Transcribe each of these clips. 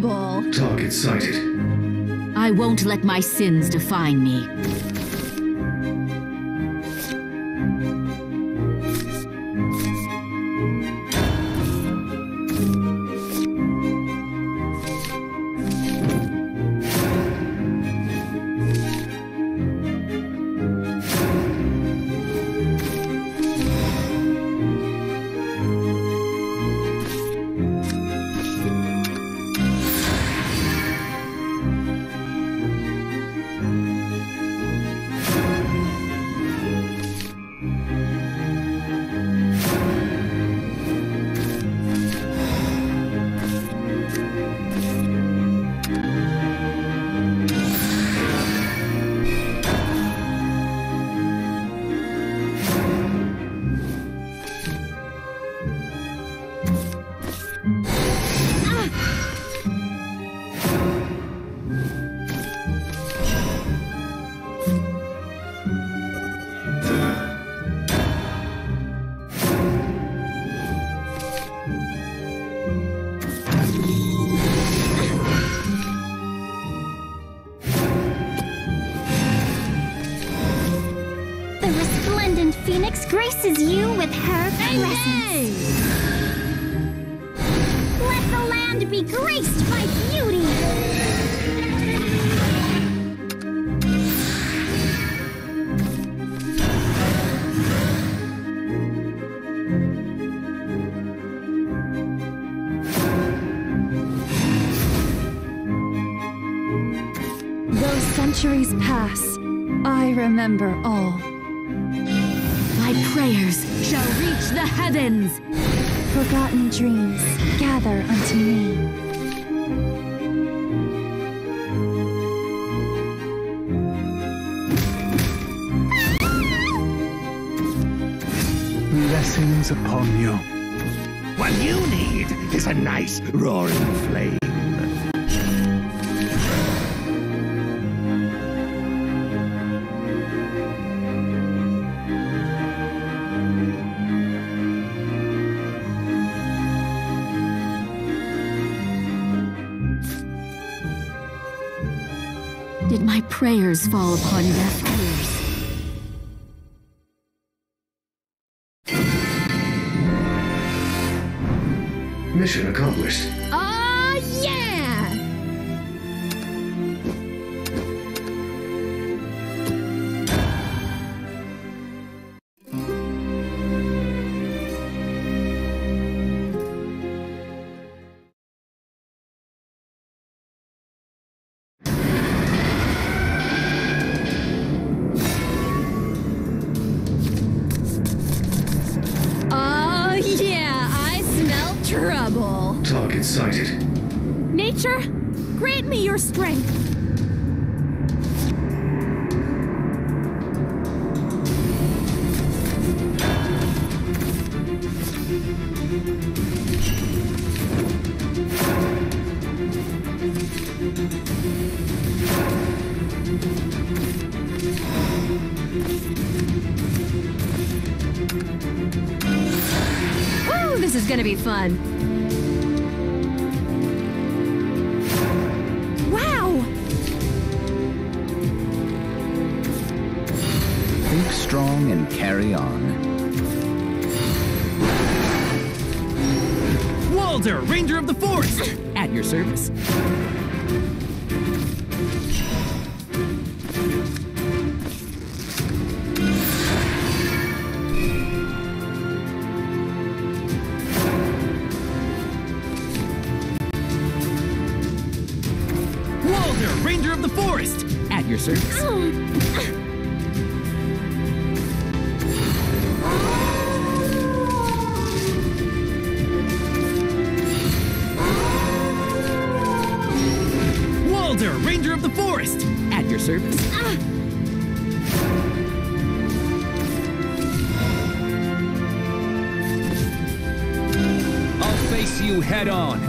trouble. Target sighted. I won't let my sins define me. Graces you with her presence. Let the land be graced by beauty. Though centuries pass, I remember all. Prayers shall reach the heavens. Forgotten dreams gather unto me. Blessings upon you. What you need is a nice roaring flame. Prayers fall upon deaf ears? Mission accomplished. Trouble. Sighted. Nature, grant me your strength. Woo, this is gonna be fun. Carry on. Walter, Ranger of the Forest! At your service. Walter, Ranger of the Forest! At your service. Oh. Service. I'll face you head on.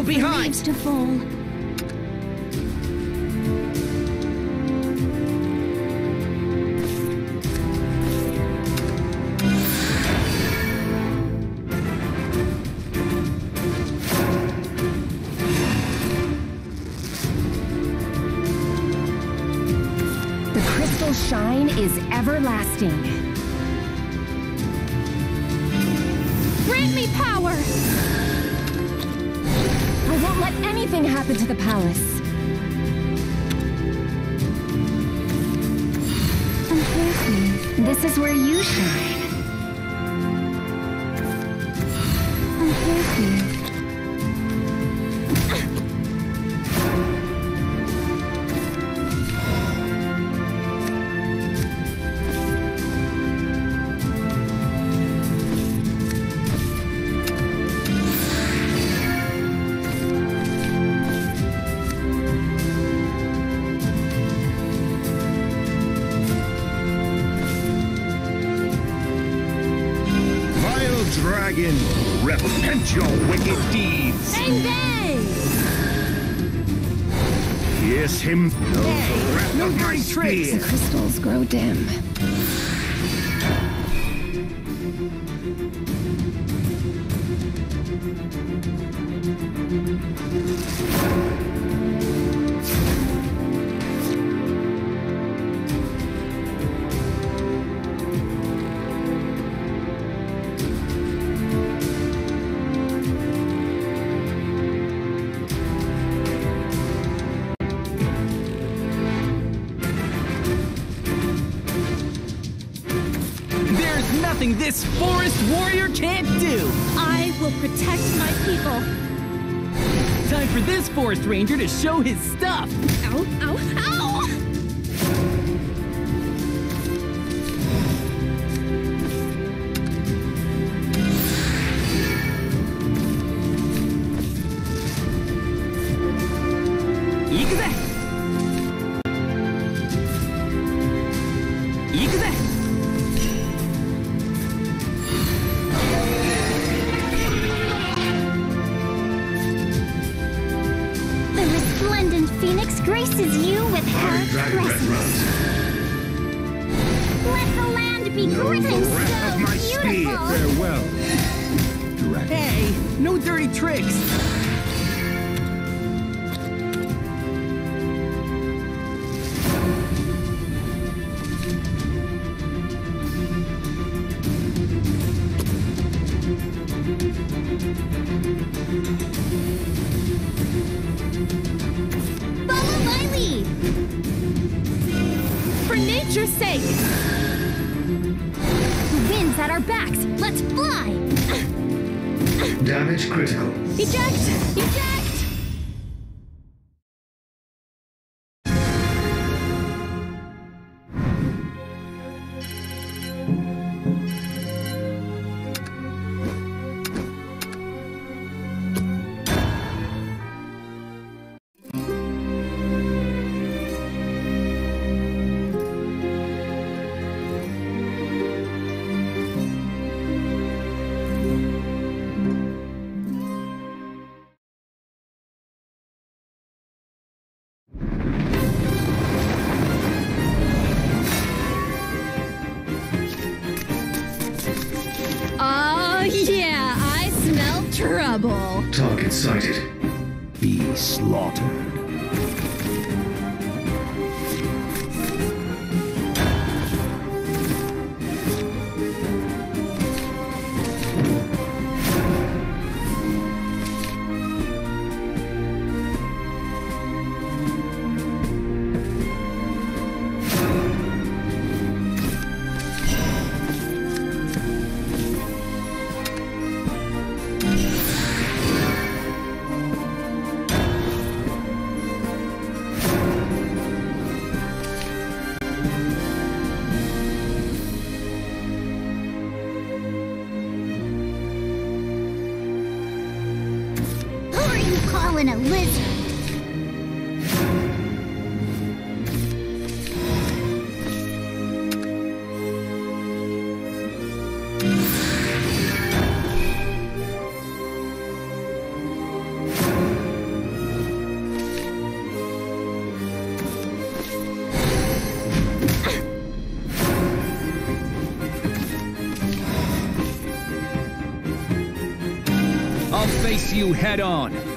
For behind. leaves to fall. The crystal shine is everlasting. Anything happen to the palace. This is where you shine. Dragon, repent your wicked deeds. Bang bang! Pierce him through the breath no of my tricks. spear. Crystals grow dim. This forest warrior can't do. I will protect my people. Time for this forest ranger to show his stuff. Ow, ow, ow! Ikuze! No dirty tricks. Follow my lead. For nature's sake! The wind's at our backs. Let's fly. Damage critical. Eject! Eject! Sighted. Face you head on.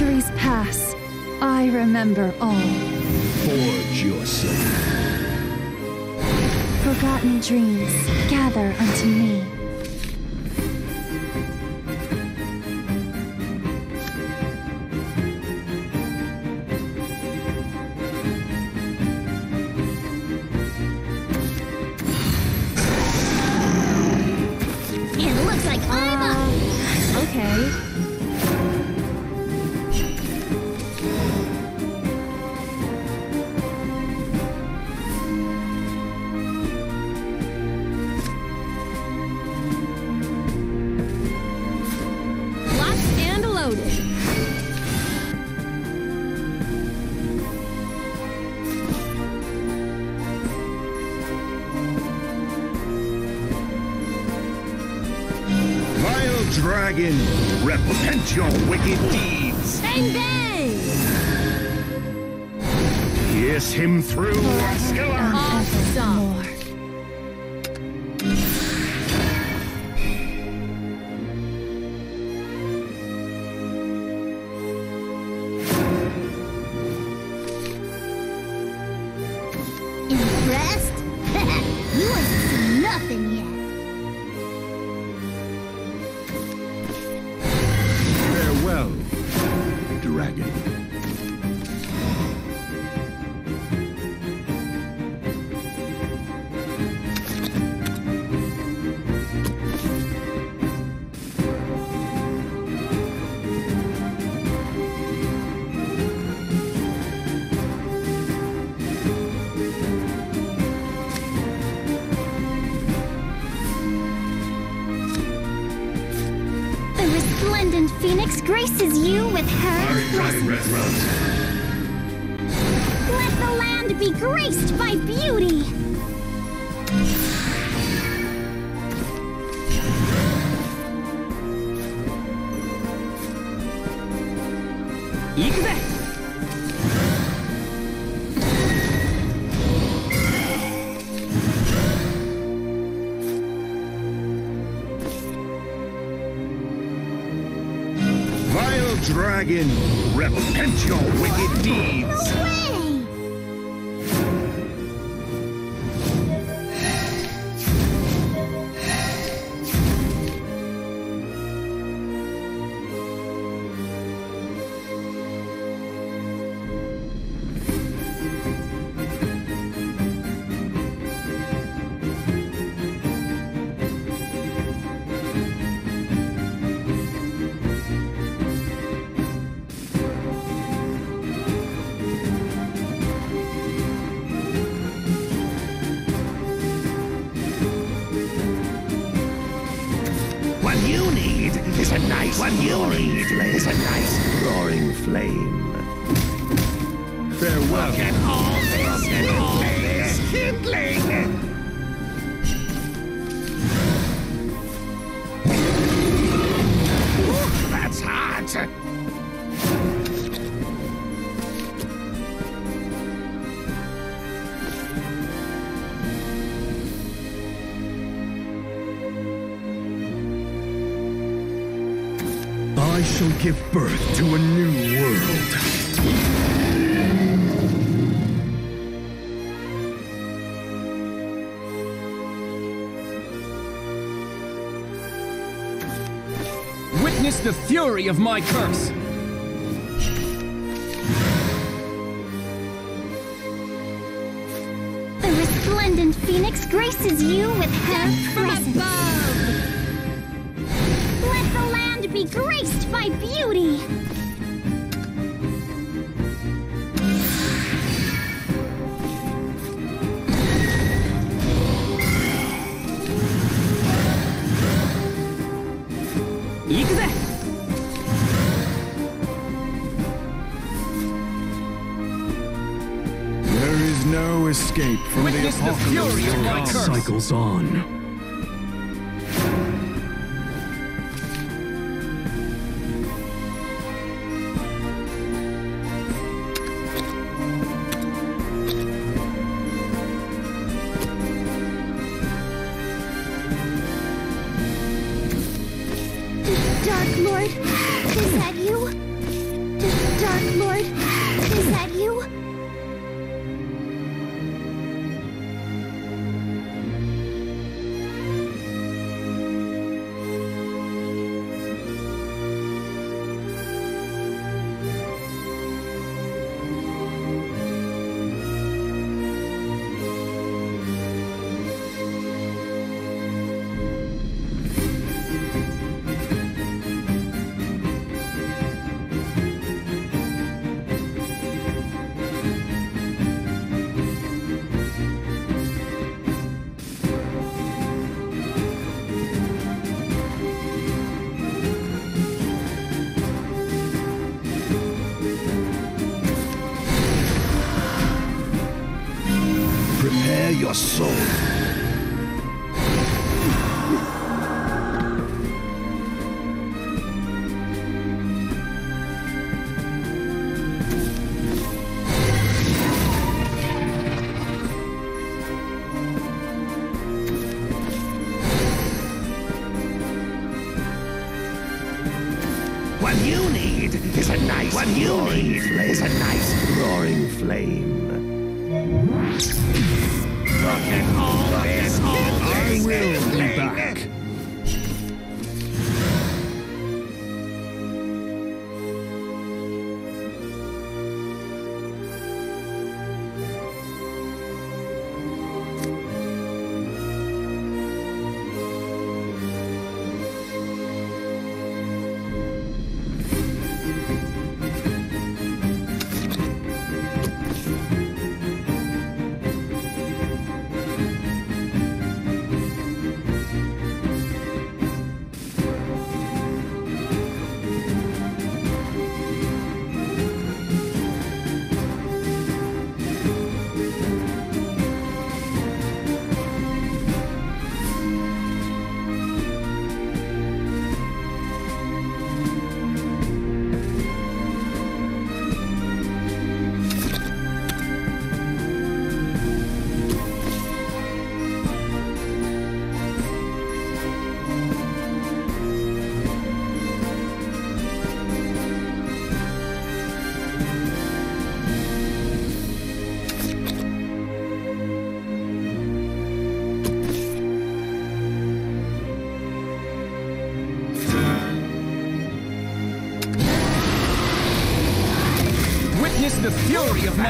Centuries pass, I remember all. Forge yourself. Forgotten dreams gather unto me. Dragon, repent your wicked deeds. Bang bang! Pierce him through, Ascalon. Awesome. Graces you with her presence. Let the land be graced by beauty. Dragon, repent your wicked deeds. Is a nice what you need is a nice roaring flame. Farewell. Look at all this, look at all this kindling. Ooh, that's hot. I shall give birth to a new world. Witness the fury of my curse! The resplendent phoenix graces you with her presence. Let the land be graced by beauty. There is no escape from Witness the the apocalypse. fury of my curse. cycles on. Your soul.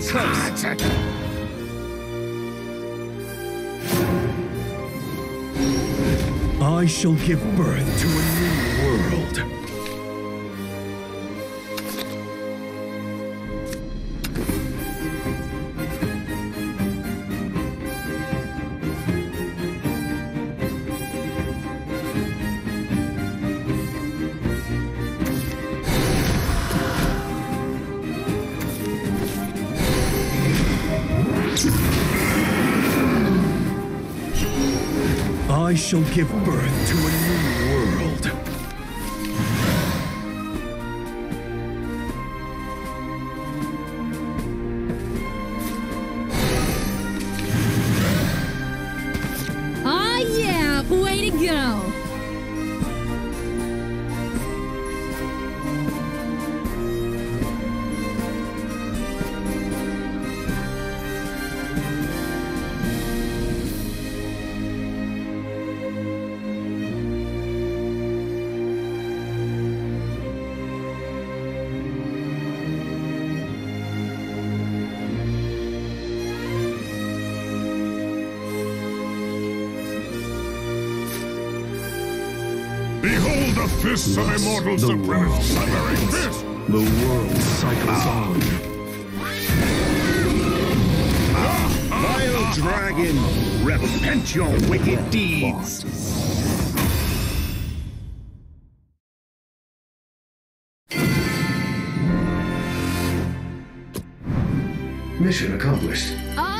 Fury of my curse! I shall give birth to a new world. Shall give birth to a new world. Ah, yeah, way to go. Behold the fists of immortal the supremacy! world Thundering The world cycles on. Vile dragon, repent your wicked deeds. Mission accomplished. I